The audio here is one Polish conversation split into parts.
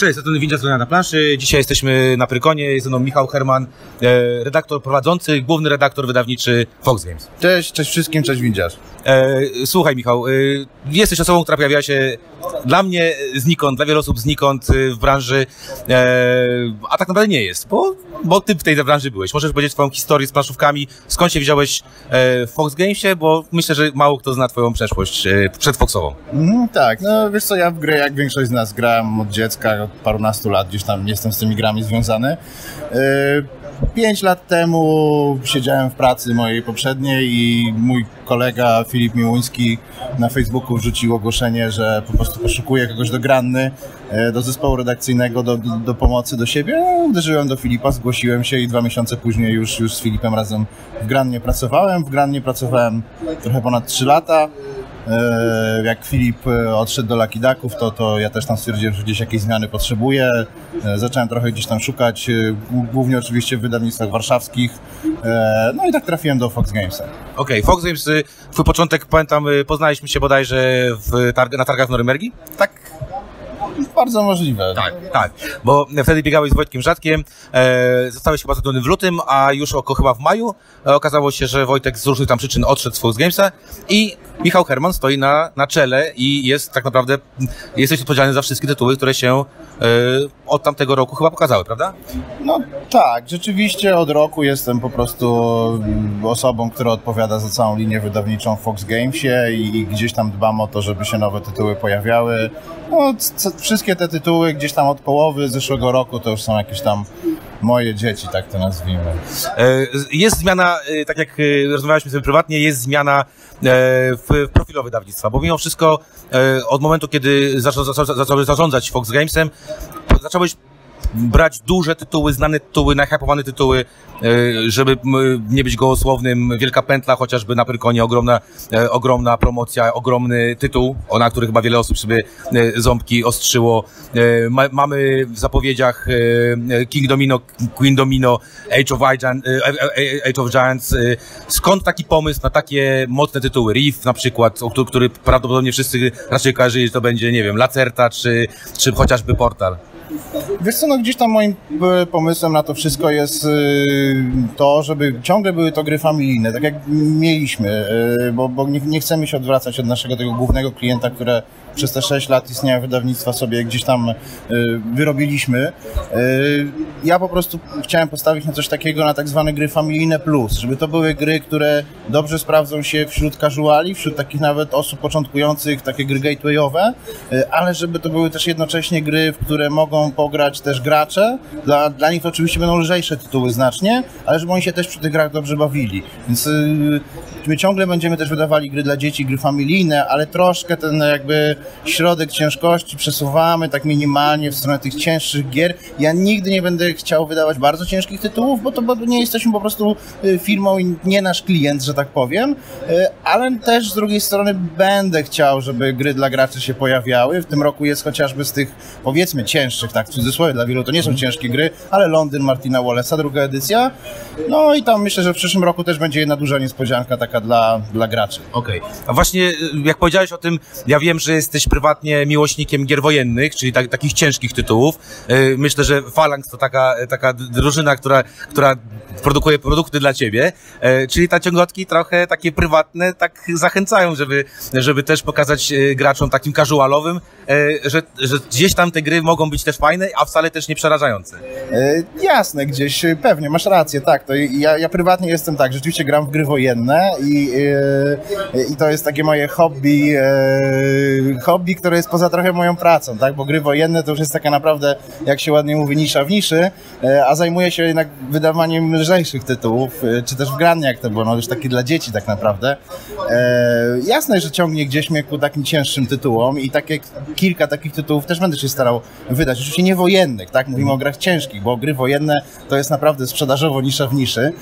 Cześć, to ten Windzia z na planszy. Dzisiaj jesteśmy na Prykonie, jest ze mną Michał Herman, e, redaktor prowadzący, główny redaktor wydawniczy Fox Games. Cześć, cześć wszystkim, cześć Windziarz. E, słuchaj Michał, e, jesteś osobą, która pojawia się dla mnie znikąd, dla wielu osób znikąd e, w branży, e, a tak naprawdę nie jest, bo, bo ty w tej branży byłeś. Możesz powiedzieć swoją historię z planszówkami, skąd się wziąłeś e, w Fox Gamesie, bo myślę, że mało kto zna twoją przeszłość e, przed Foxową. Mhm, tak, no wiesz co, ja w gry jak większość z nas grałem od dziecka, od parunastu lat gdzieś tam jestem z tymi grami związany. Pięć lat temu siedziałem w pracy mojej poprzedniej i mój kolega Filip Miłuński na Facebooku wrzucił ogłoszenie, że po prostu poszukuje kogoś do granny, e, do zespołu redakcyjnego, do, do, do pomocy do siebie. No, uderzyłem do Filipa, zgłosiłem się i dwa miesiące później już, już z Filipem razem w grannie pracowałem. W grannie pracowałem trochę ponad trzy lata. E, jak Filip e, odszedł do Lakidaków, to, to ja też tam stwierdziłem, że gdzieś jakieś zmiany potrzebuję. E, zacząłem trochę gdzieś tam szukać, głównie oczywiście w wydawnictwach warszawskich. No i tak trafiłem do Fox Gamesa. Okej, okay, Fox Games, y, twój początek, pamiętam, y, poznaliśmy się bodajże w targ na targach w Norymbergi? Tak, bardzo możliwe. Tak, tak, bo wtedy biegałeś z Wojtkiem Rzadkiem, e, zostałeś chyba zatrudniony w lutym, a już oko chyba w maju e, okazało się, że Wojtek z różnych tam przyczyn odszedł z Fox Gamesa i Michał Herman stoi na, na czele i jest tak naprawdę, jesteś odpowiedzialny za wszystkie tytuły, które się e, od tamtego roku chyba pokazały, prawda? No tak, rzeczywiście od roku jestem po prostu osobą, która odpowiada za całą linię wydawniczą w Fox Gamesie i, i gdzieś tam dbam o to, żeby się nowe tytuły pojawiały. No, wszystkie te tytuły gdzieś tam od połowy zeszłego roku to już są jakieś tam moje dzieci, tak to nazwijmy. E, jest zmiana, e, tak jak e, rozmawialiśmy sobie prywatnie, jest zmiana w profilu wydawnictwa, bo mimo wszystko od momentu, kiedy zacząłeś zarządzać Fox Gamesem, zacząłeś brać duże tytuły, znane tytuły, najhypowane tytuły, e, żeby nie być gołosłownym. Wielka pętla, chociażby na Prykonie, ogromna, e, ogromna promocja, ogromny tytuł, na który chyba wiele osób sobie e, ząbki ostrzyło. Mamy w zapowiedziach King Domino, Queen Domino, Age of, Giants, Age of Giants. Skąd taki pomysł na takie mocne tytuły? Reef na przykład, który prawdopodobnie wszyscy raczej kojarzyli, że to będzie, nie wiem, Lacerta czy, czy chociażby Portal. Wiesz co, no gdzieś tam moim e, pomysłem na to wszystko jest e, to, żeby ciągle były to gry familijne, tak jak mieliśmy, e, bo, bo nie, nie chcemy się odwracać od naszego tego głównego klienta, które przez te 6 lat istnienia wydawnictwa sobie gdzieś tam wyrobiliśmy. Ja po prostu chciałem postawić na coś takiego, na tak zwane gry familijne plus, żeby to były gry, które dobrze sprawdzą się wśród casuali, wśród takich nawet osób początkujących, takie gry gatewayowe, ale żeby to były też jednocześnie gry, w które mogą pograć też gracze. Dla, dla nich to oczywiście będą lżejsze tytuły znacznie, ale żeby oni się też przy tych grach dobrze bawili. Więc my ciągle będziemy też wydawali gry dla dzieci, gry familijne, ale troszkę ten jakby środek ciężkości przesuwamy tak minimalnie w stronę tych cięższych gier. Ja nigdy nie będę chciał wydawać bardzo ciężkich tytułów, bo to bo nie jesteśmy po prostu y, firmą i nie nasz klient, że tak powiem, y, ale też z drugiej strony będę chciał, żeby gry dla graczy się pojawiały. W tym roku jest chociażby z tych powiedzmy cięższych tak w cudzysłowie, dla wielu to nie są ciężkie gry, ale Londyn Martina Wallace'a, druga edycja. No i tam myślę, że w przyszłym roku też będzie jedna duża niespodzianka taka dla, dla graczy. Okej. Okay. A właśnie y, jak powiedziałeś o tym, ja wiem, że jesteś prywatnie miłośnikiem gier wojennych, czyli tak, takich ciężkich tytułów. Y, myślę, że Phalanx to taka, taka drużyna, która, która produkuje produkty dla ciebie, y, czyli ta ciągotki trochę takie prywatne tak zachęcają, żeby, żeby też pokazać graczom takim casualowym, że, że gdzieś tam te gry mogą być też fajne, a wcale też nie przerażające. Jasne, gdzieś pewnie, masz rację, tak. To ja, ja prywatnie jestem tak, rzeczywiście gram w gry wojenne i, e, i to jest takie moje hobby, e, hobby, które jest poza trochę moją pracą, tak, bo gry wojenne to już jest taka naprawdę, jak się ładnie mówi, nisza w niszy, e, a zajmuję się jednak wydawaniem lżejszych tytułów, czy też w granie, jak to było, no już takie dla dzieci tak naprawdę. jasne, że ciągnie gdzieś mnie ku takim cięższym tytułom i takie kilka takich tytułów też będę się starał wydać oczywiście nie wojennych, tak? Mówimy o grach ciężkich, bo gry wojenne to jest naprawdę sprzedażowo nisza w niszy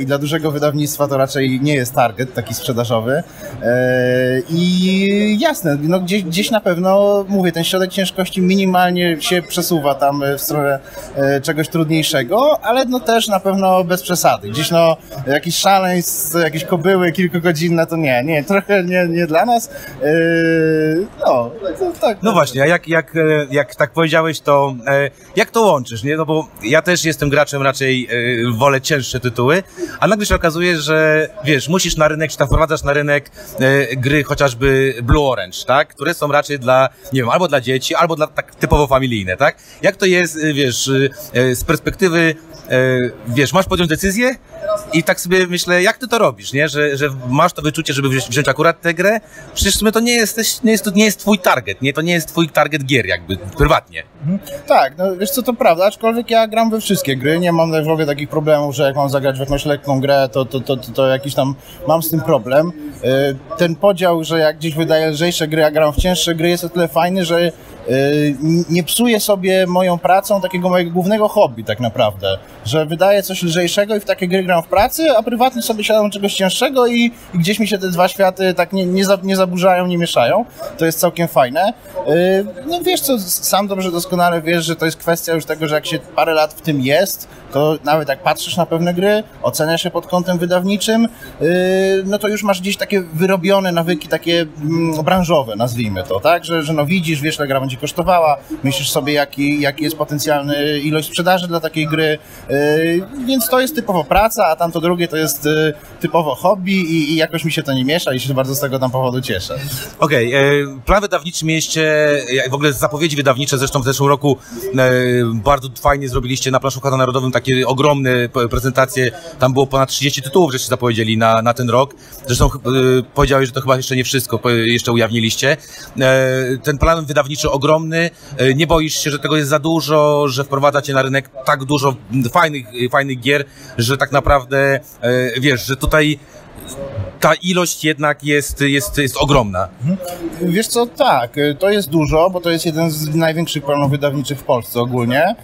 i dla dużego wydawnictwa to raczej nie jest target taki sprzedażowy. E, I jasne, no gdzieś, gdzieś na pewno, mówię, ten środek ciężkości minimalnie się przesuwa tam w stronę e, czegoś trudniejszego, ale no też na pewno bez przesady. Gdzieś no jakiś szaleństw, jakieś kobyły kilkugodzinne, to nie, nie, trochę nie, nie dla nas. E, no, tak. No właśnie, a jak, jak, jak tak powiedziałeś, to jak to łączysz, nie? No bo ja też jestem graczem, raczej wolę cięższe tytuły, a nagle się okazuje, że wiesz, musisz na rynek, czy tam wprowadzasz na rynek gry chociażby Blue Orange, tak? Które są raczej dla, nie wiem, albo dla dzieci, albo dla tak typowo familijne, tak? Jak to jest, wiesz, z perspektywy, wiesz, masz podjąć decyzję, i tak sobie myślę, jak ty to robisz, nie? Że, że masz to wyczucie, żeby wziąć, wziąć akurat tę grę? Przecież to nie, jesteś, nie, jest, to nie jest twój target, nie? To nie jest twój target gier jakby, prywatnie. Mhm. Tak, no wiesz co, to prawda, aczkolwiek ja gram we wszystkie gry, nie mam w ogóle takich problemów, że jak mam zagrać w jakąś lekką grę, to, to, to, to, to jakiś tam mam z tym problem. Y, ten podział, że jak gdzieś wydaję lżejsze gry, a gram w cięższe gry jest o tyle fajny, że y, nie psuję sobie moją pracą takiego mojego głównego hobby tak naprawdę, że wydaję coś lżejszego i w takie gry gram w pracy, a prywatnie sobie siadam czegoś cięższego i, i gdzieś mi się te dwa światy tak nie, nie, za, nie zaburzają, nie mieszają. To jest całkiem fajne. Yy, no wiesz co, sam dobrze doskonale wiesz, że to jest kwestia już tego, że jak się parę lat w tym jest, to nawet jak patrzysz na pewne gry, oceniasz się pod kątem wydawniczym, yy, no to już masz gdzieś takie wyrobione nawyki, takie mm, branżowe, nazwijmy to, tak? Że, że no widzisz, wiesz, ile gra będzie kosztowała, myślisz sobie, jaki, jaki jest potencjalny ilość sprzedaży dla takiej gry, yy, więc to jest typowo praca, a tamto drugie to jest yy, typowo hobby i, i, jakoś mi się to nie miesza i się bardzo z tego tam powodu cieszę. Okej, okay, plan wydawniczy mieliście, w ogóle zapowiedzi wydawnicze, zresztą w zeszłym roku bardzo fajnie zrobiliście na Plaszu Narodowym takie ogromne prezentacje, tam było ponad 30 tytułów, żeście zapowiedzieli na, na ten rok. Zresztą powiedziałeś, że to chyba jeszcze nie wszystko, jeszcze ujawniliście. E, ten plan wydawniczy ogromny, e, nie boisz się, że tego jest za dużo, że wprowadzacie na rynek tak dużo fajnych, fajnych gier, że tak naprawdę, e, wiesz, że tutaj ta ilość jednak jest, jest, jest ogromna. Mhm. Wiesz co, tak, to jest dużo, bo to jest jeden z największych planów wydawniczych w Polsce ogólnie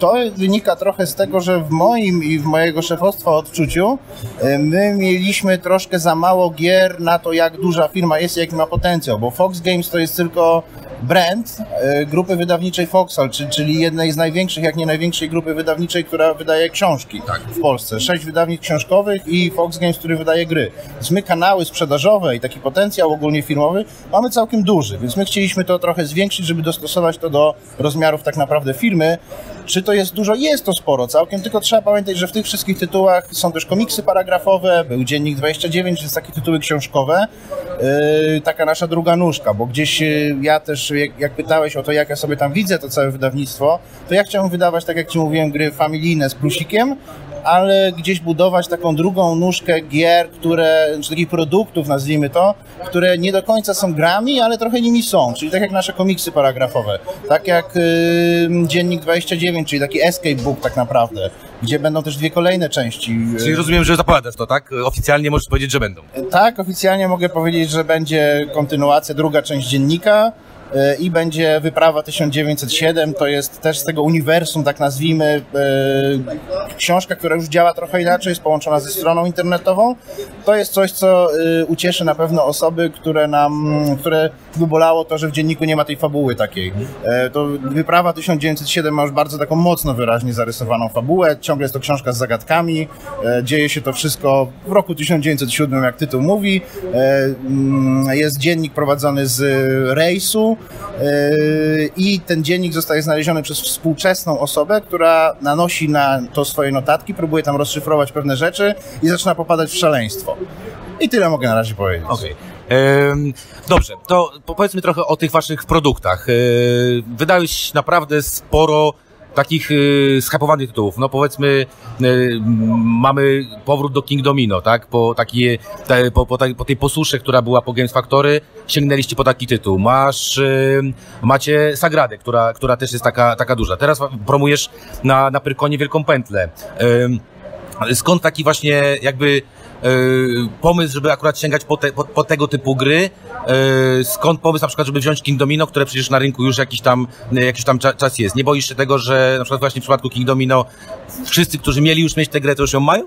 to wynika trochę z tego, że w moim i w mojego szefostwa odczuciu e, my mieliśmy troszkę za mało gier na to, jak duża firma jest i jaki ma potencjał, bo Fox Games to jest tylko brand e, grupy wydawniczej Foxal, czyli jednej z największych, jak nie największej grupy wydawniczej, która wydaje książki tak. w Polsce. Sześć wydawnictw książkowych i Fox Games, który wydaje gry. Więc my kanały sprzedażowe i taki potencjał ogólnie firmowy mamy całkiem duży, więc my chcieliśmy to trochę zwiększyć, żeby dostosować to do rozmiarów tak naprawdę firmy. Czy to jest dużo? Jest to sporo całkiem, tylko trzeba pamiętać, że w tych wszystkich tytułach są też komiksy paragrafowe, był Dziennik 29, więc takie tytuły książkowe. Yy, taka nasza druga nóżka, bo gdzieś yy, ja też, jak, jak, pytałeś o to, jak ja sobie tam widzę to całe wydawnictwo, to ja chciałem wydawać, tak jak Ci mówiłem, gry familijne z plusikiem, ale gdzieś budować taką drugą nóżkę gier, które, czy takich produktów, nazwijmy to, które nie do końca są grami, ale trochę nimi są, czyli tak jak nasze komiksy paragrafowe, tak jak y, Dziennik 29, czyli taki escape book tak naprawdę, gdzie będą też dwie kolejne części. Czyli rozumiem, że zapowiadasz to, tak? Oficjalnie możesz powiedzieć, że będą. Tak, oficjalnie mogę powiedzieć, że będzie kontynuacja, druga część dziennika, i będzie wyprawa 1907, to jest też z tego uniwersum, tak nazwijmy, e, książka, która już działa trochę inaczej, jest połączona ze stroną internetową. To jest coś, co e, ucieszy na pewno osoby, które nam, które wybolało to, że w dzienniku nie ma tej fabuły takiej. E, to wyprawa 1907 ma już bardzo taką mocno wyraźnie zarysowaną fabułę, ciągle jest to książka z zagadkami, dzieje się to wszystko w roku 1907, jak tytuł mówi. Mm, jest dziennik prowadzony z rejsu, i ten dziennik zostaje znaleziony przez współczesną osobę, która nanosi na to swoje notatki, próbuje tam rozszyfrować pewne rzeczy i zaczyna popadać w szaleństwo. I tyle mogę na razie powiedzieć. Okay. Dobrze, to powiedzmy trochę o tych waszych produktach. Wydałeś naprawdę sporo takich y, skapowanych tytułów. No powiedzmy, y, mamy powrót do King Domino, tak? Po, takie, te, po, po, po, tej posusze, która była po Games Factory, sięgnęliście po taki tytuł. Masz, macie Sagradę, która, która też jest taka, taka duża. Teraz promujesz na, na Pyrkonie Wielką Pętlę. Skąd taki właśnie jakby pomysł, żeby akurat sięgać po, te, po, po tego typu gry. Y, skąd pomysł na przykład, żeby wziąć King Domino, które przecież na rynku już jakiś tam, jakiś tam czas jest. Nie boisz się tego, że na przykład właśnie w przypadku King Domino wszyscy, którzy mieli już mieć tę grę, to już ją mają?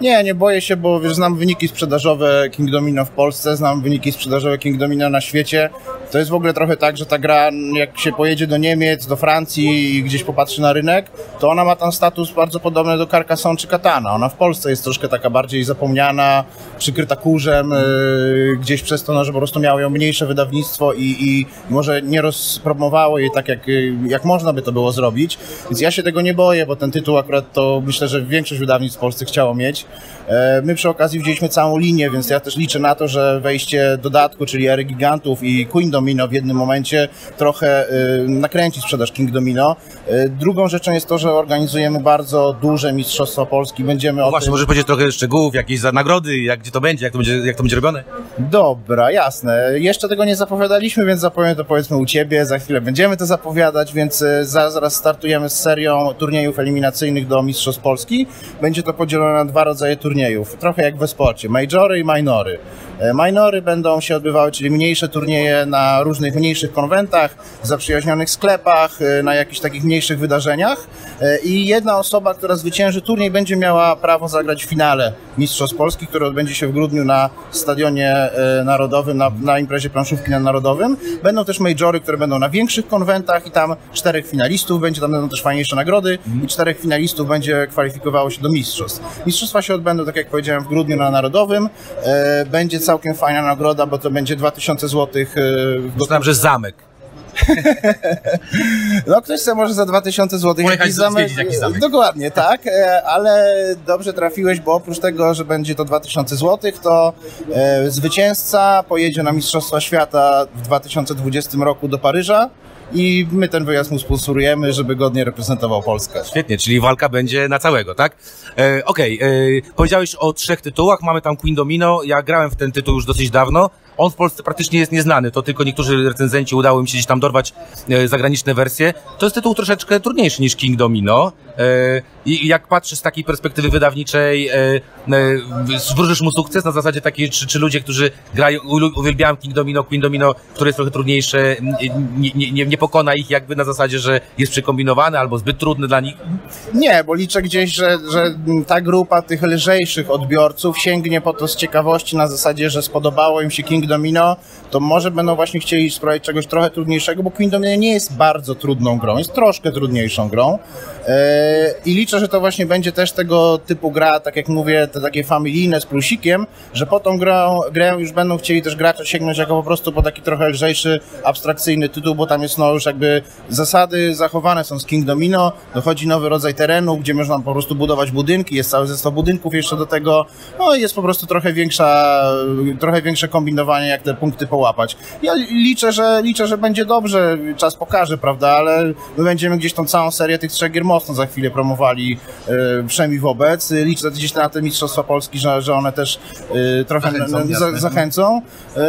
Nie, nie boję się, bo wiesz, znam wyniki sprzedażowe King Domino w Polsce, znam wyniki sprzedażowe King Domino na świecie. To jest w ogóle trochę tak, że ta gra, jak się pojedzie do Niemiec, do Francji i gdzieś popatrzy na rynek, to ona ma tam status bardzo podobny do Carcassonne czy Katana. Ona w Polsce jest troszkę taka bardziej zapomniana, przykryta kurzem, yy, gdzieś przez to, no, że po prostu miało ją mniejsze wydawnictwo i, i może nie rozpromowało jej tak, jak, jak można by to było zrobić. Więc ja się tego nie boję, bo ten tytuł akurat to myślę, że większość wydawnictw w Polsce chciało mieć. E, my przy okazji widzieliśmy całą linię, więc ja też liczę na to, że wejście dodatku, czyli Ery Gigantów i Queen Domino w jednym momencie trochę e, nakręci sprzedaż King Domino. E, drugą rzeczą jest to, że organizujemy bardzo duże Mistrzostwa Polski. Będziemy o Właśnie, tym... możesz powiedzieć trochę szczegółów, jakieś nagrody, jak gdzie to będzie, jak to będzie, jak to będzie robione? Dobra, jasne. Jeszcze tego nie zapowiadaliśmy, więc zapowiem to powiedzmy u Ciebie. Za chwilę będziemy to zapowiadać, więc zaraz startujemy z serią turniejów eliminacyjnych do Mistrzostw Polski. Będzie to podzielone na dwa rodzaje turniejów turniejów, trochę jak we sporcie, majory i minory. E, minory będą się odbywały, czyli mniejsze turnieje na różnych mniejszych konwentach, zaprzyjaźnionych sklepach, e, na jakichś takich mniejszych wydarzeniach e, i jedna osoba, która zwycięży turniej będzie miała prawo zagrać w finale Mistrzostw Polski, który odbędzie się w grudniu na Stadionie Narodowym, na, na imprezie planszówki na Narodowym. Będą też majory, które będą na większych konwentach i tam czterech finalistów będzie, tam będą też fajniejsze nagrody i czterech finalistów będzie kwalifikowało się do mistrzostw. Mistrzostwa się odbędą, tak jak powiedziałem, w grudniu na Narodowym. Będzie całkiem fajna nagroda, bo to będzie 2000 zł. Myślałem, że zamek. No ktoś chce może za 2000 zł jakiś zamek. jakiś zamek. Dokładnie, tak, e, ale dobrze trafiłeś, bo oprócz tego, że będzie to 2000 zł, to e, zwycięzca pojedzie na Mistrzostwa Świata w 2020 roku do Paryża i my ten wyjazd mu sponsorujemy, żeby godnie reprezentował Polskę. Świetnie, czyli walka będzie na całego, tak? E, Okej, okay, e, powiedziałeś o trzech tytułach, mamy tam Queen Domino, ja grałem w ten tytuł już dosyć dawno, on w Polsce praktycznie jest nieznany, to tylko niektórzy recenzenci udało im się gdzieś tam dorwać e, zagraniczne wersje. To jest tytuł troszeczkę trudniejszy niż King Domino. E, I jak patrzysz z takiej perspektywy wydawniczej, e, wróżysz mu sukces na zasadzie takiej, czy, czy ludzie, którzy grają, uwielbiają King Domino, Queen Domino, które jest trochę trudniejsze, nie, nie, nie pokona ich jakby na zasadzie, że jest przekombinowany albo zbyt trudny dla nich? Nie, bo liczę gdzieś, że, że ta grupa tych lżejszych odbiorców sięgnie po to z ciekawości na zasadzie, że spodobało im się King Domino, to może będą właśnie chcieli spróbować czegoś trochę trudniejszego, bo King Domino nie jest bardzo trudną grą, jest troszkę trudniejszą grą. E, I liczę, że to właśnie będzie też tego typu gra, tak jak mówię, te takie familijne z plusikiem, że po tą grę, grę już będą chcieli też gracze sięgnąć jako po prostu po taki trochę lżejszy, abstrakcyjny tytuł, bo tam jest no już jakby zasady zachowane są z King Domino, dochodzi nowy rodzaj terenu, gdzie można po prostu budować budynki, jest cały zestaw budynków jeszcze do tego, no i jest po prostu trochę większa, trochę większe kombinowanie, jak te punkty połapać. Ja liczę, że liczę, że będzie dobrze, czas pokaże, prawda, ale my będziemy gdzieś tą całą serię tych trzech gier mocno za chwilę promowali, e, przynajmniej wobec. Liczę gdzieś na te Mistrzostwa Polski, że, że one też e, trochę zachęcą. za, zachęcą. E,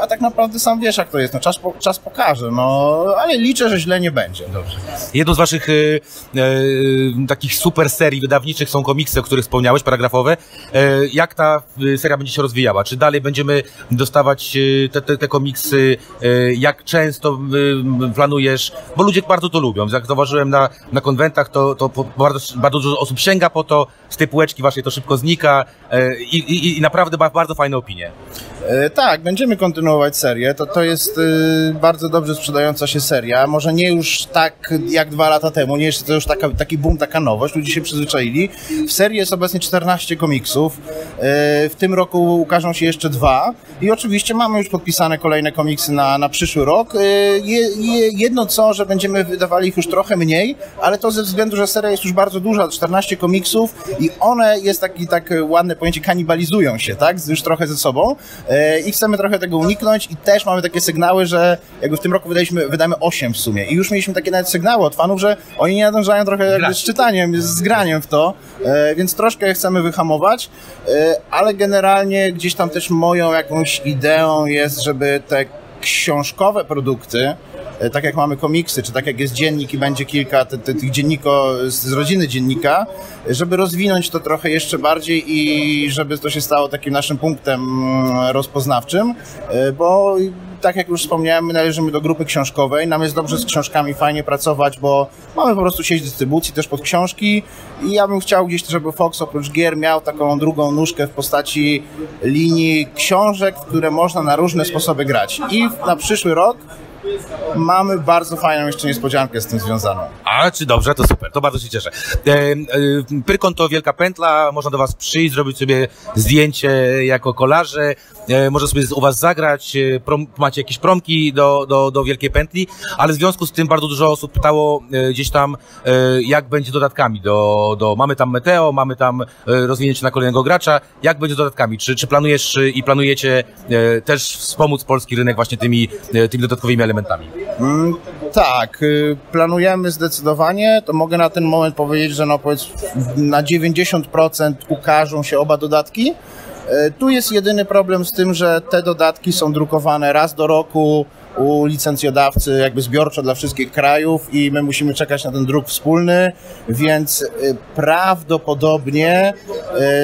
a tak naprawdę sam wiesz, jak to jest. No, czas, czas pokaże, no, ale liczę, że źle nie będzie. Dobrze. Jedną z waszych e, e, takich super serii wydawniczych są komiksy, o których wspomniałeś, paragrafowe. E, jak ta seria będzie się rozwijała? Czy dalej będziemy dostawać te, te, te komiksy? Jak często planujesz? Bo ludzie bardzo to lubią. Jak zauważyłem na, na konwentach, to, to bardzo, bardzo dużo osób sięga po to, z tej półeczki waszej to szybko znika i, i, i naprawdę bardzo fajne opinie. E, tak, będziemy kontynuować serię. To, to jest y, bardzo dobrze sprzedająca się seria. Może nie już tak jak dwa lata temu, nie jest to już taka, taki boom, taka nowość. Ludzie się przyzwyczaili. W serii jest obecnie 14 komiksów. Y, w tym roku ukażą się jeszcze dwa. I oczywiście mamy już podpisane kolejne komiksy na, na przyszły rok. Je, jedno co, że będziemy wydawali ich już trochę mniej, ale to ze względu, że seria jest już bardzo duża, 14 komiksów i one jest taki tak ładne pojęcie, kanibalizują się, tak? Już trochę ze sobą. E, i chcemy trochę tego uniknąć i też mamy takie sygnały, że jakby w tym roku wydaliśmy, wydamy 8 w sumie. I już mieliśmy takie nawet sygnały od fanów, że oni nie nadążają trochę jakby z czytaniem, z graniem w to, e, więc troszkę chcemy wyhamować, e, ale generalnie gdzieś tam też moją jakąś ideą jest, żeby te książkowe produkty, E, tak jak mamy komiksy, czy tak jak jest dziennik i będzie kilka tych dzienniko z rodziny dziennika, żeby rozwinąć to trochę jeszcze bardziej i żeby to się stało takim naszym punktem mm, rozpoznawczym, e, bo tak jak już wspomniałem, my należymy do grupy książkowej. Nam jest dobrze z książkami fajnie pracować, bo mamy po prostu sieć dystrybucji też pod książki i ja bym chciał gdzieś, żeby Fox oprócz gier miał taką drugą nóżkę w postaci linii książek, w które można na różne sposoby grać. I na przyszły rok mamy bardzo fajną jeszcze niespodziankę z tym związaną. A, czy dobrze, to super, to bardzo się cieszę. E, e, Pyrkon to wielka pętla, można do was przyjść, zrobić sobie zdjęcie jako kolarze, może sobie u was zagrać, e, prom, macie jakieś promki do, do, do wielkiej pętli, ale w związku z tym bardzo dużo osób pytało e, gdzieś tam, e, jak będzie dodatkami do, do, mamy tam Meteo, mamy tam e, rozwinięcie na kolejnego gracza, jak będzie dodatkami? Czy, czy planujesz e, i planujecie e, też wspomóc polski rynek właśnie tymi, e, tymi dodatkowymi elementami? Mm, tak, y, planujemy zdecydowanie. To mogę na ten moment powiedzieć, że no powiedz, na 90% ukażą się oba dodatki. Y, Tu jest jedyny problem z tym, że te dodatki są drukowane raz do roku u licencjodawcy jakby zbiorczo dla wszystkich krajów i my musimy czekać na ten druk wspólny, więc y, prawdopodobnie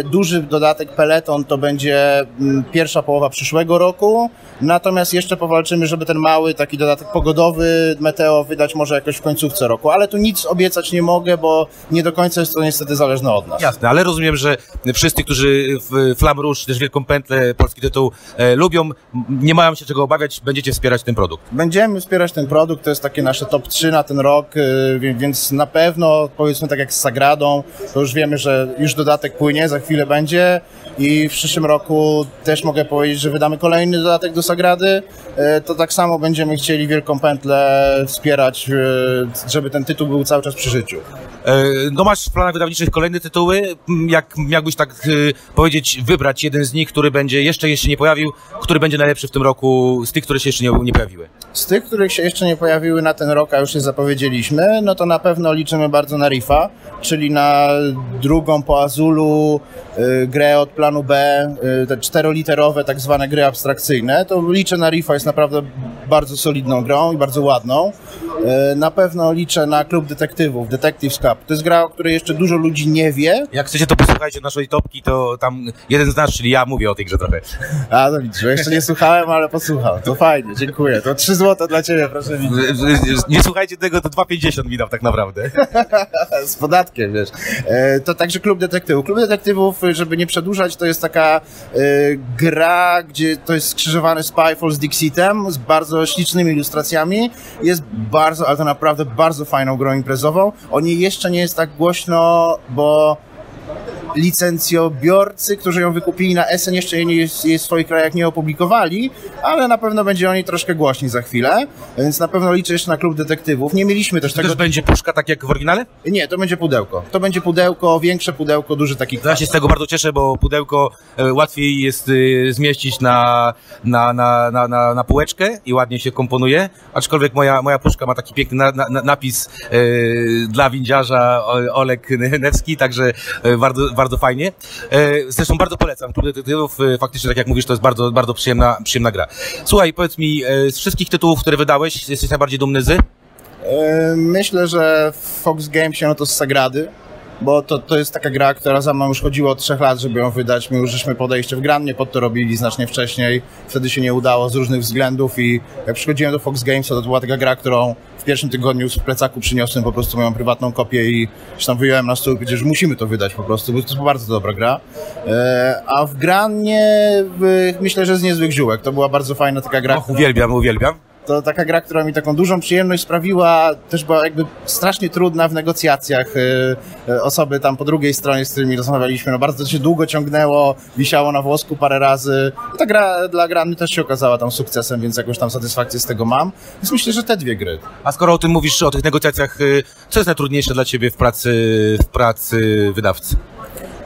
y, duży dodatek Peloton to będzie mm, pierwsza połowa przyszłego roku, natomiast jeszcze powalczymy, żeby ten mały taki dodatek pogodowy Meteo wydać może jakoś w końcówce roku, ale tu nic obiecać nie mogę, bo nie do końca jest to niestety zależne od nas. Jasne, ale rozumiem, że wszyscy, którzy w Flam Rouge, też Wielką Pętlę, polski tytuł e, lubią, nie mają się czego obawiać, będziecie wspierać ten produkt. Będziemy wspierać ten produkt, to jest takie nasze top 3 na ten rok, y, więc na pewno, powiedzmy tak jak z Sagradą, to już wiemy, że już dodatek płynie, za chwilę będzie i w przyszłym roku też mogę powiedzieć, że wydamy kolejny dodatek do Sagrady, Y, to tak samo będziemy chcieli Wielką Pętlę wspierać, y, żeby ten tytuł był cały czas przy życiu. E, No masz w planach wydawniczych kolejne tytuły, M, jak miałbyś tak y, powiedzieć, wybrać jeden z nich, który będzie jeszcze jeszcze nie pojawił, który będzie najlepszy w tym roku z tych, które się jeszcze nie, nie pojawiły. Z tych, których się jeszcze nie pojawiły na ten rok, a już je zapowiedzieliśmy, no to na pewno liczymy bardzo na Rifa, czyli na drugą po Azulu y, grę od planu B, y, te czteroliterowe tak zwane gry abstrakcyjne. To liczę na Rifa, jest naprawdę bardzo solidną grą i bardzo ładną. Y, na pewno liczę na Klub Detektywów, Detectives Cup. To jest gra, o której jeszcze dużo ludzi nie wie, Jak chcecie, to posłuchajcie naszej topki, to tam jeden z nas, czyli ja, mówię o tej grze trochę. a to widzisz, jeszcze nie słuchałem, ale posłuchał. To fajnie, dziękuję. To 3 zł dla Ciebie, proszę widzieć. Nie słuchajcie tego, to 2,50 mi dał tak naprawdę. z podatkiem, wiesz. E, To także Klub Detektywów. Klub Detektywów, żeby nie przedłużać, to jest taka e, gra, gdzie to jest skrzyżowany Spyfall z Dixitem, z bardzo ślicznymi ilustracjami. Jest bardzo, ale to naprawdę bardzo fajną grą imprezową. O niej jeszcze nie jest tak głośno, bo licencjobiorcy, którzy ją wykupili na SN jeszcze jej, nie, jej w swoich krajach nie opublikowali, ale na pewno będzie o niej troszkę głośniej za chwilę, więc na pewno liczę jeszcze na klub detektywów. Nie mieliśmy też To tego... też będzie puszka tak jak w oryginale? Nie, to będzie pudełko. To będzie pudełko, większe pudełko, duży taki To ja się z tego bardzo cieszę, bo pudełko e, łatwiej jest e, zmieścić na, na, na, na, na, na półeczkę i ładnie się komponuje, aczkolwiek moja, moja puszka ma taki piękny na, na, napis e, dla windziarza Olek Newski, także e, bardzo, bardzo fajnie. E, zresztą bardzo polecam Klub Detektywów, e, faktycznie tak jak mówisz, to jest bardzo, bardzo przyjemna, przyjemna gra. Słuchaj, powiedz mi, e, z wszystkich tytułów, które wydałeś, jesteś najbardziej dumny z? Myślę, że Fox Gamesie no to z Sagrady, bo to, to jest taka gra, która za mną już chodziła od trzech lat, żeby ją wydać. My już żeśmy podejście w Grannie pod to robili znacznie wcześniej. Wtedy się nie udało z różnych względów i jak przychodziłem do Fox Gamesa, to była taka gra, którą w pierwszym tygodniu w plecaku przyniosłem po prostu moją prywatną kopię i się tam wyjąłem na stół i powiedziałem, że musimy to wydać po prostu, bo to jest bardzo dobra gra. E, A w Grannie myślę, że z niezłych ziółek. To była bardzo fajna taka gra. Och, która- uwielbiam, uwielbiam. To taka gra, która mi taką dużą przyjemność sprawiła, też była jakby strasznie trudna w negocjacjach. y, y, Osoby tam po drugiej stronie, z którymi rozmawialiśmy, no bardzo się długo ciągnęło, wisiało na włosku parę razy. Ta gra dla grany też się okazała tam sukcesem, więc jakąś tam satysfakcję z tego mam. Więc myślę, że te dwie gry. A skoro o tym mówisz, o tych negocjacjach, y, co jest najtrudniejsze dla ciebie w pracy, w pracy wydawcy?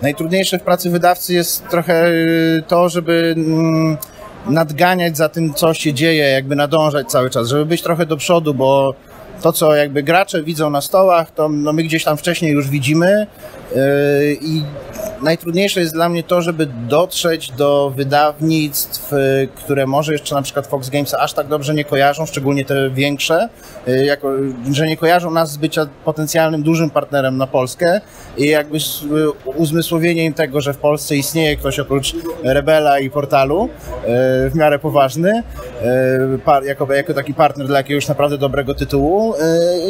Najtrudniejsze w pracy wydawcy jest trochę to, żeby mm, nadganiać za tym, co się dzieje, jakby nadążać cały czas, żeby być trochę do przodu, bo to, co jakby gracze widzą na stołach, to no my gdzieś tam wcześniej już widzimy yy, i najtrudniejsze jest dla mnie to, żeby dotrzeć do wydawnictw, y, które może jeszcze na przykład Fox Games aż tak dobrze nie kojarzą, szczególnie te większe, y, jako, że nie kojarzą nas z bycia potencjalnym dużym partnerem na Polskę i jakby y, uzmysłowienie im tego, że w Polsce istnieje ktoś oprócz Rebela i Portalu, w miarę poważny, jako, jako taki partner dla jakiegoś naprawdę dobrego tytułu.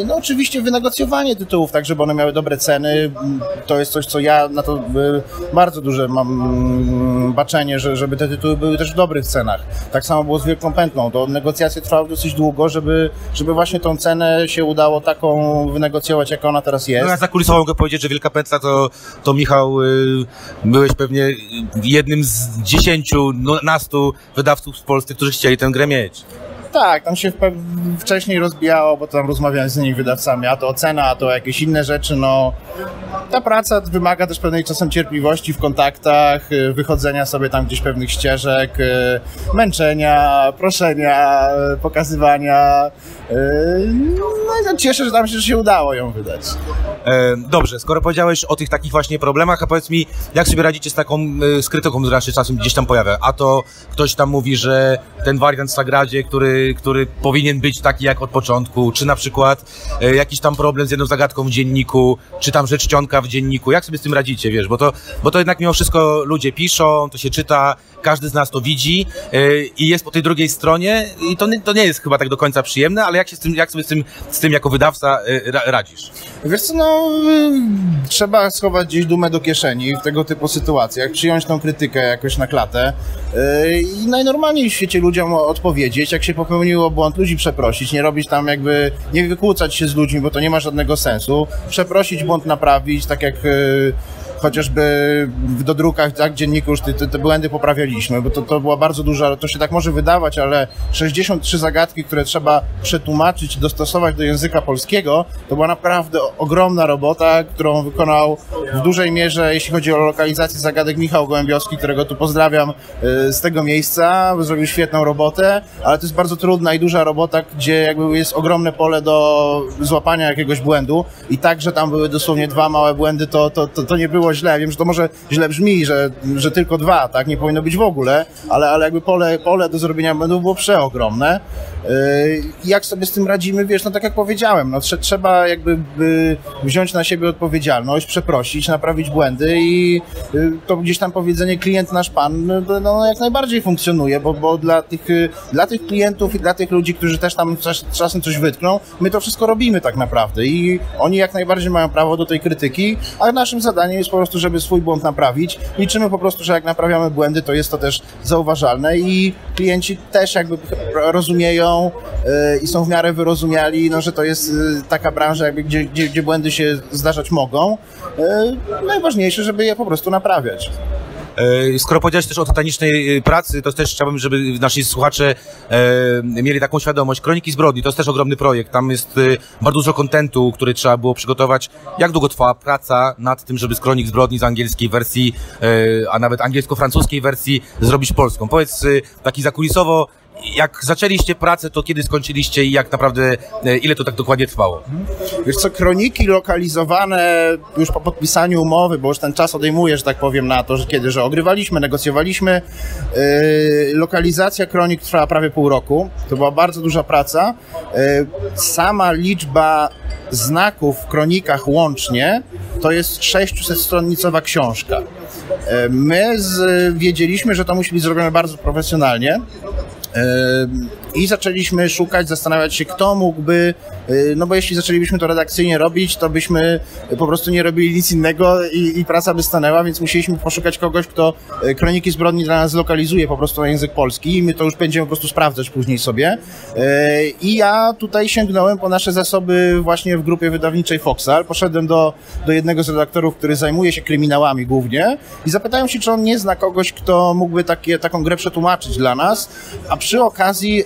No oczywiście wynegocjowanie tytułów, tak żeby one miały dobre ceny, to jest coś, co ja na to bardzo duże mam mm, baczenie, że, żeby te tytuły były też w dobrych cenach. Tak samo było z Wielką Pętlą. To negocjacje trwały dosyć długo, żeby, żeby właśnie tą cenę się udało taką wynegocjować, jaka ona teraz No jest. ja za kulisą mogę powiedzieć, że Wielka Pętla to, to Michał, y, byłeś pewnie jednym z dziesięciu, no, nastu wydawców w Polsce, którzy chcieli tę grę mieć. Tak, tam się wcześniej rozbijało, bo tam rozmawiałem z innymi wydawcami, a to ocena, a to jakieś inne rzeczy, no ta praca wymaga też pewnej czasem cierpliwości w kontaktach, y, wychodzenia sobie tam gdzieś pewnych ścieżek, y, męczenia, proszenia, pokazywania. y, No i cieszę że tam się, że się udało ją wydać. E, dobrze, skoro powiedziałeś o tych takich właśnie problemach, a powiedz mi, jak sobie radzicie z taką e, z krytyką, która się czasem gdzieś tam pojawia? A to ktoś tam mówi, że ten wariant w Sagradzie, który, który powinien być taki jak od początku, czy na przykład e, jakiś tam problem z jedną zagadką w dzienniku, czy tam rzecz czcionka w dzienniku, jak sobie z tym radzicie, wiesz? Bo to, bo to jednak mimo wszystko ludzie piszą, to się czyta, każdy z nas to widzi e, i jest po tej drugiej stronie i to, to nie jest chyba tak do końca przyjemne, ale jak się z tym, jak sobie z tym, z tym jako wydawca ra, radzisz? Wiesz co, no y, trzeba schować gdzieś dumę do kieszeni w tego typu sytuacjach, przyjąć tą krytykę jakoś na klatę y, i najnormalniej w świecie ludziom odpowiedzieć, jak się popełniło błąd, ludzi przeprosić, nie robić tam jakby, nie wykłócać się z ludźmi, bo to nie ma żadnego sensu, przeprosić, błąd naprawić, tak jak y, chociażby w dodrukach, tak, dzienniku już te, te, te błędy poprawialiśmy, bo to, to była bardzo duża, to się tak może wydawać, ale 63 zagadki, które trzeba przetłumaczyć dostosować do języka polskiego, to była naprawdę ogromna robota, którą wykonał w dużej mierze, jeśli chodzi o lokalizację zagadek, Michał Gołębiowski, którego tu pozdrawiam y, z tego miejsca, zrobił świetną robotę, ale to jest bardzo trudna i duża robota, gdzie jakby jest ogromne pole do złapania jakiegoś błędu. I tak, że tam były dosłownie dwa małe błędy, to, to, to, to nie było źle. Wiem, że to może źle brzmi, że, że tylko dwa, tak? Nie powinno być w ogóle, ale, ale jakby pole, pole do zrobienia błędów było przeogromne. Yy, Jak sobie z tym radzimy, wiesz, no tak jak powiedziałem, no trze- trzeba jakby by wziąć na siebie odpowiedzialność, przeprosić, naprawić błędy i yy, to gdzieś tam powiedzenie klient nasz pan, no, to, no jak najbardziej funkcjonuje, bo, bo dla, tych, yy, dla tych klientów i dla tych ludzi, którzy też tam czas, czasem coś wytkną, my to wszystko robimy tak naprawdę i oni jak najbardziej mają prawo do tej krytyki, a naszym zadaniem jest po prostu, żeby swój błąd naprawić. Liczymy po prostu, że jak naprawiamy błędy, to jest to też zauważalne i klienci też jakby rozumieją yy, i są w miarę wyrozumiali, no, że to jest yy, taka branża, jakby, gdzie, gdzie, gdzie błędy się zdarzać mogą. Yy, najważniejsze, żeby je po prostu naprawiać. E, Skoro powiedziałeś też o tytanicznej e, pracy, to też chciałbym, żeby nasi słuchacze e, mieli taką świadomość. Kroniki zbrodni to jest też ogromny projekt. Tam jest bardzo dużo kontentu, który trzeba było przygotować. Jak długo trwała praca nad tym, żeby z kronik zbrodni z angielskiej wersji, a nawet angielsko-francuskiej wersji zrobić polską? Powiedz taki zakulisowo, jak zaczęliście pracę, to kiedy skończyliście i jak naprawdę, e, ile to tak dokładnie trwało? Wiesz co, kroniki lokalizowane już po podpisaniu umowy, bo już ten czas odejmuje, że tak powiem, na to, że kiedy, że ogrywaliśmy, negocjowaliśmy. Yy, lokalizacja kronik trwała prawie pół roku. To była bardzo duża praca. Yy, sama liczba znaków w kronikach łącznie to jest 600-stronnicowa książka. My z, wiedzieliśmy, że to musi być zrobione bardzo profesjonalnie. Um, I zaczęliśmy szukać, zastanawiać się, kto mógłby, y, no bo jeśli zaczęlibyśmy to redakcyjnie robić, to byśmy po prostu nie robili nic innego i, i praca by stanęła, więc musieliśmy poszukać kogoś, kto y, Kroniki Zbrodni dla nas zlokalizuje po prostu na język polski i my to już będziemy po prostu sprawdzać później sobie. Y, I ja tutaj sięgnąłem po nasze zasoby właśnie w grupie wydawniczej Foxal. Poszedłem do, do jednego z redaktorów, który zajmuje się kryminałami głównie i zapytałem się, czy on nie zna kogoś, kto mógłby takie, taką grę przetłumaczyć dla nas, a przy okazji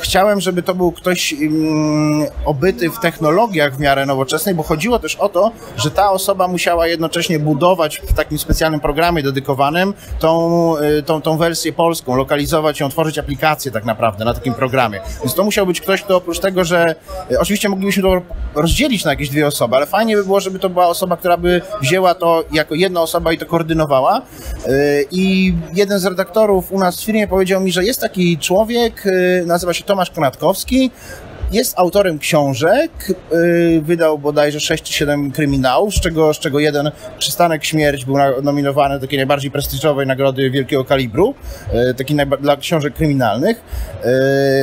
chciałem, żeby to był ktoś mm, obyty w technologiach w miarę nowoczesnej, bo chodziło też o to, że ta osoba musiała jednocześnie budować w takim specjalnym programie dedykowanym tą, y, tą, tą wersję polską, lokalizować ją, tworzyć aplikację tak naprawdę na takim programie. Więc to musiał być ktoś, kto oprócz tego, że y, oczywiście moglibyśmy to rozdzielić na jakieś dwie osoby, ale fajnie by było, żeby to była osoba, która by wzięła to jako jedna osoba i to koordynowała. I jeden z redaktorów u nas w firmie powiedział mi, że jest taki człowiek, nazywa się Tomasz Konatkowski, jest autorem książek, yy, wydał bodajże 6 czy 7 kryminałów, z czego, z czego jeden Przystanek Śmierć był nominowany do takiej najbardziej prestiżowej nagrody wielkiego kalibru, yy, taki dla książek kryminalnych,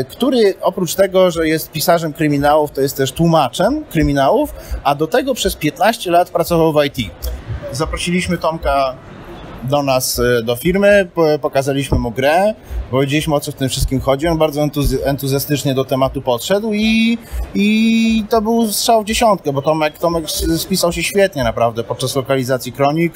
który oprócz tego, że jest pisarzem kryminałów, to jest też tłumaczem kryminałów, a do tego przez 15 lat pracował w IT. Zaprosiliśmy Tomka do nas, e, do firmy, pokazaliśmy mu grę, powiedzieliśmy o co w tym wszystkim chodzi, on bardzo entuzjastycznie do tematu podszedł i, i to był strzał w dziesiątkę, bo Tomek, Tomek spisał się świetnie naprawdę podczas lokalizacji kronik,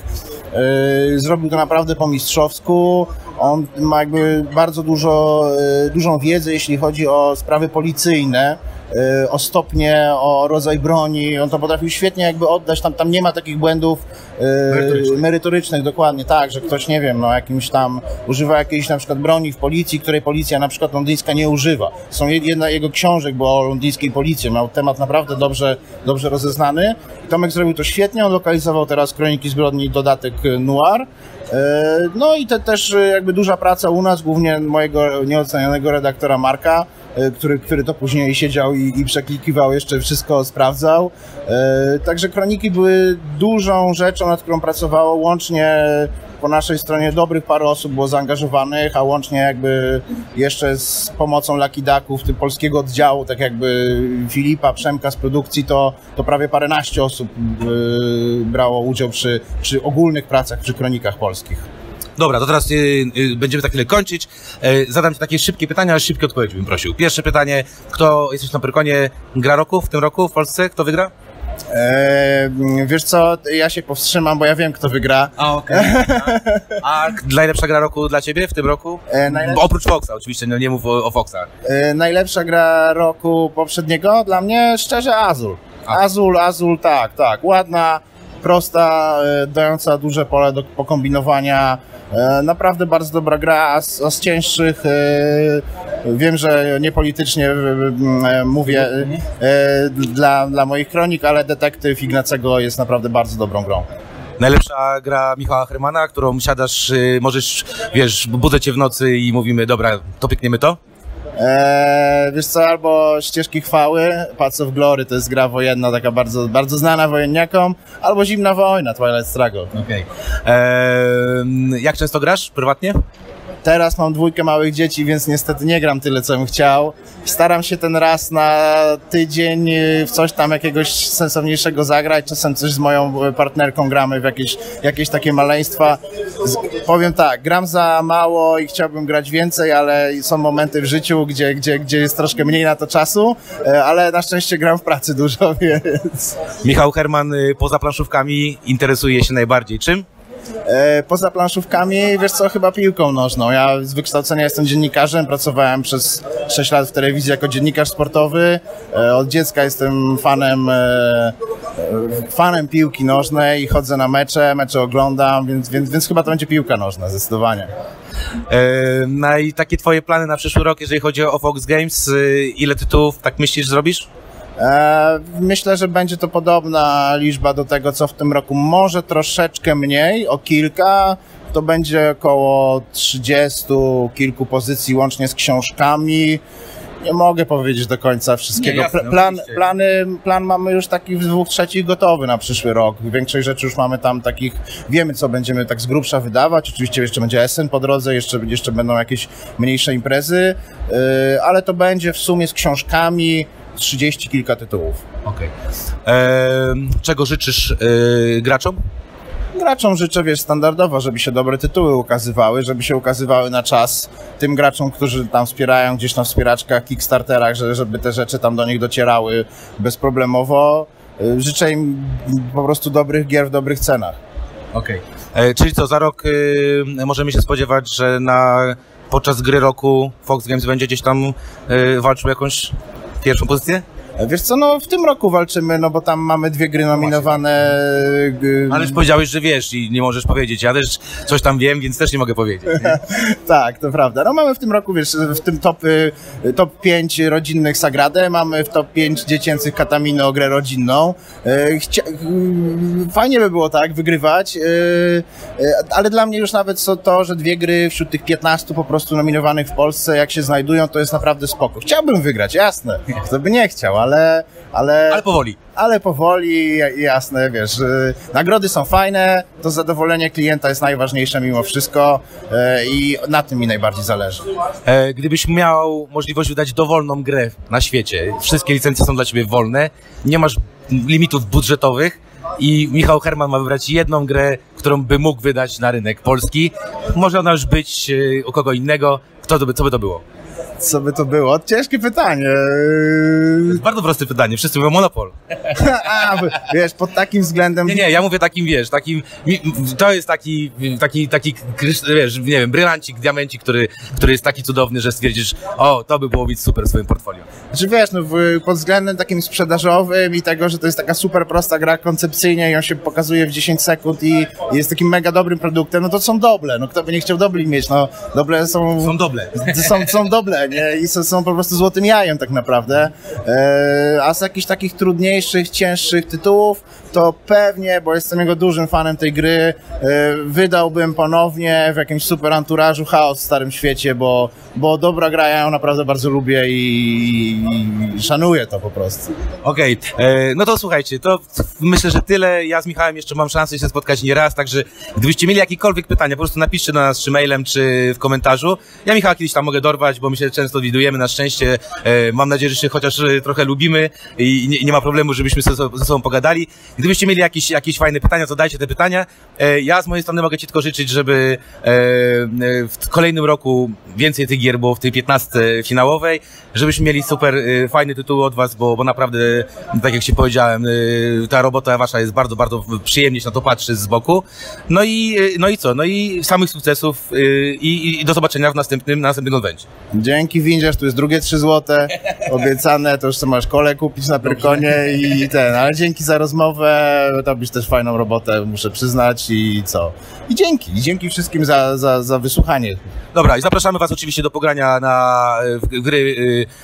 yy, zrobił to naprawdę po mistrzowsku, on ma jakby bardzo dużo, yy, dużą wiedzę, jeśli chodzi o sprawy policyjne, Y, o stopnie, o rodzaj broni. On to potrafił świetnie jakby oddać. Tam, tam nie ma takich błędów y, merytorycznych. merytorycznych, dokładnie tak, że ktoś, nie wiem, no jakimś tam używa jakiejś na przykład broni w policji, której policja na przykład londyńska nie używa. Są jedna jego książek była o londyńskiej policji, miał temat naprawdę dobrze, dobrze rozeznany. Tomek zrobił to świetnie, on lokalizował teraz Kroniki Zbrodni dodatek Noir. Y, no i to też jakby duża praca u nas, głównie mojego nieocenionego redaktora Marka, który, który to później siedział i, i przeklikiwał, jeszcze wszystko sprawdzał. E, także kroniki były dużą rzeczą, nad którą pracowało łącznie po naszej stronie dobrych parę osób było zaangażowanych, a łącznie jakby jeszcze z pomocą Lucky Ducków, tym polskiego oddziału, tak jakby Filipa, Przemka z produkcji, to, to prawie paręnaście osób e, brało udział przy, przy ogólnych pracach, przy kronikach polskich. Dobra, to teraz y, y, będziemy za chwilę kończyć. Y, zadam Ci takie szybkie pytania, ale szybkie odpowiedzi bym prosił. Pierwsze pytanie, kto jesteś na Prykonie, gra roku w tym roku w Polsce? Kto wygra? Eee, wiesz co, ja się powstrzymam, bo ja wiem, kto wygra. A. Okay. A najlepsza gra roku dla Ciebie w tym roku? E, najlepsza... Oprócz Foxa, oczywiście, no nie mów o, o Foxa. E, najlepsza gra roku poprzedniego dla mnie, szczerze, Azul. Azul, Azul, tak, tak. Ładna, prosta, e, dająca duże pole do pokombinowania. E, naprawdę bardzo dobra gra, a z, a z cięższych e, wiem, że niepolitycznie mówię dla, dla moich kronik, ale Detektyw Ignacego jest naprawdę bardzo dobrą grą najlepsza gra Michała Hermana, którą siadasz, możesz, wiesz, budzę cię w nocy i mówimy, dobra, to piękniemy to? Eee, wiesz co, albo Ścieżki Chwały, Path of Glory, to jest gra wojenna, taka bardzo, bardzo znana wojenniakom, albo Zimna Wojna, Twilight Struggle. Okej. Okay. Eee, jak często grasz prywatnie? Teraz mam dwójkę małych dzieci, więc niestety nie gram tyle, co bym chciał. Staram się ten raz na tydzień w coś tam jakiegoś sensowniejszego zagrać. Czasem coś z moją partnerką gramy w jakieś, jakieś takie maleństwa. Z, powiem tak, gram za mało i chciałbym grać więcej, ale są momenty w życiu, gdzie, gdzie, gdzie jest troszkę mniej na to czasu, e, ale na szczęście gram w pracy dużo, więc... Michał Herman y, poza planszówkami interesuje się najbardziej czym? E, poza planszówkami, wiesz co, chyba piłką nożną. Ja z wykształcenia jestem dziennikarzem, pracowałem przez 6 lat w telewizji jako dziennikarz sportowy. E, od dziecka jestem fanem, e, fanem piłki nożnej i chodzę na mecze, mecze oglądam, więc, więc, więc chyba to będzie piłka nożna, zdecydowanie. No i takie twoje plany na przyszły rok, jeżeli chodzi o Fox Games, ile tytułów tak myślisz zrobisz? E, myślę, że będzie to podobna liczba do tego, co w tym roku. Może troszeczkę mniej, o kilka. To będzie około 30 kilku pozycji łącznie z książkami. Nie mogę powiedzieć do końca wszystkiego. Nie, jasne, plan, plany, plan mamy już taki w dwóch trzecich gotowy na przyszły rok. Większość rzeczy już mamy tam takich, wiemy co będziemy tak z grubsza wydawać. Oczywiście jeszcze będzie SN po drodze, jeszcze, jeszcze będą jakieś mniejsze imprezy, yy, ale to będzie w sumie z książkami, 30 kilka tytułów. Okej. Okay. czego życzysz yy, graczom? Graczom życzę, wiesz, standardowo, żeby się dobre tytuły ukazywały, żeby się ukazywały na czas tym graczom, którzy tam wspierają gdzieś na wspieraczkach, Kickstarterach, żeby te rzeczy tam do nich docierały bezproblemowo. Y, życzę im po prostu dobrych gier w dobrych cenach. Okej. Okay. E, czyli co, za rok y, możemy się spodziewać, że na podczas gry roku Fox Games będzie gdzieś tam e, walczył jakąś pierwszą pozycję? Wiesz co, no w tym roku walczymy, no bo tam mamy dwie gry nominowane. g- Ale już powiedziałeś, że wiesz i nie możesz powiedzieć. Ja też coś tam wiem, więc też nie mogę powiedzieć. nie? Tak, to prawda. No mamy w tym roku, wiesz, w tym top, top 5 rodzinnych Sagradę, mamy w top 5 dziecięcych Katamino grę rodzinną. Y, Chcia, y, fajnie by było tak, wygrywać, y, ale dla mnie już nawet so to, że dwie gry wśród tych 15 po prostu nominowanych w Polsce, jak się znajdują, to jest naprawdę spoko. Chciałbym wygrać, jasne. Kto by nie chciał, ale... ale... Ale powoli. ale powoli, jasne, wiesz, y, nagrody są fajne, to zadowolenie klienta jest najważniejsze mimo wszystko y, i na tym mi najbardziej zależy. E, gdybyś miał możliwość wydać dowolną grę na świecie, wszystkie licencje są dla ciebie wolne, nie masz limitów budżetowych i Michał Herman ma wybrać jedną grę, którą by mógł wydać na rynek polski, może ona już być e, u kogo innego, kto to by, co by to było? Co by to było? Ciężkie pytanie. Bardzo proste pytanie, wszyscy mówią Monopol. A, wiesz, pod takim względem... Nie, nie, ja mówię takim, wiesz, takim, to jest taki, taki, taki, wiesz, nie wiem, brylancik, diamencik, który, który jest taki cudowny, że stwierdzisz, o, to by było być super w swoim portfolio. Znaczy wiesz, no, pod względem takim sprzedażowym i tego, że to jest taka super prosta gra koncepcyjnie i on się pokazuje w 10 sekund i, jest takim mega dobrym produktem, no to są doble. No kto by nie chciał dobli mieć, no doble są... Są doble. są, są dobre, nie? I są, są po prostu złotym jajem tak naprawdę. E, a z jakichś takich trudniejszych, cięższych tytułów, to pewnie, bo jestem jego dużym fanem tej gry, e, wydałbym ponownie w jakimś super anturażu chaos w Starym Świecie, bo, bo dobra gra, ja ją naprawdę bardzo lubię i, i szanuję to po prostu. Okej, e, no to słuchajcie, to myślę, że tyle. Ja z Michałem jeszcze mam szansę się spotkać nie raz, także gdybyście mieli jakiekolwiek pytania, po prostu napiszcie do nas czy mailem, czy w komentarzu. Ja Michała kiedyś tam mogę dorwać, bo my się często widujemy na szczęście. E, mam nadzieję, że się chociaż trochę lubimy i nie, ma problemu, żebyśmy ze sobą pogadali. Gdybyście mieli jakieś, jakieś fajne pytania, to dajcie te pytania. E, ja z mojej strony mogę Ci tylko życzyć, żeby e, e, w kolejnym roku więcej tych gier było w tej 15 finałowej, żebyśmy mieli super e, fajne tytuły od Was, bo, bo naprawdę, tak jak Ci powiedziałem, e, ta robota Wasza jest bardzo, bardzo przyjemnie się na to patrzy z boku. No i, e, no i co? No i samych sukcesów i, i do zobaczenia w następnym, na następnym konwencie. Dzięki Windziarz, tu jest drugie 3 złote, obiecane, to już sobie masz kole kupić na Pyrkonie i ten, ale dzięki za rozmowę, robisz też fajną robotę, muszę przyznać i co. I dzięki, i dzięki wszystkim za, za, za wysłuchanie. Dobra, i zapraszamy Was oczywiście do pogrania na, w, w gry,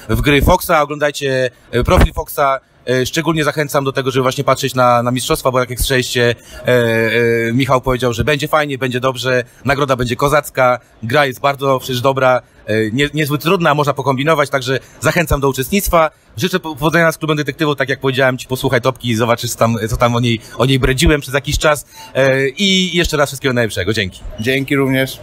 y, w gry Foxa. Oglądajcie y, profil Foxa. Szczególnie zachęcam do tego, żeby właśnie patrzeć na, na mistrzostwa, bo jak jak słyszeliście, e, e, Michał powiedział, że będzie fajnie, będzie dobrze, nagroda będzie kozacka, gra jest bardzo przecież dobra, e, nie, niezbyt trudna, można pokombinować, także zachęcam do uczestnictwa. Życzę po- powodzenia z klubem detektywów, tak jak powiedziałem Ci, posłuchaj topki i zobaczysz co tam, co tam o niej, o niej bredziłem przez jakiś czas. E, I jeszcze raz wszystkiego najlepszego. Dzięki. Dzięki również.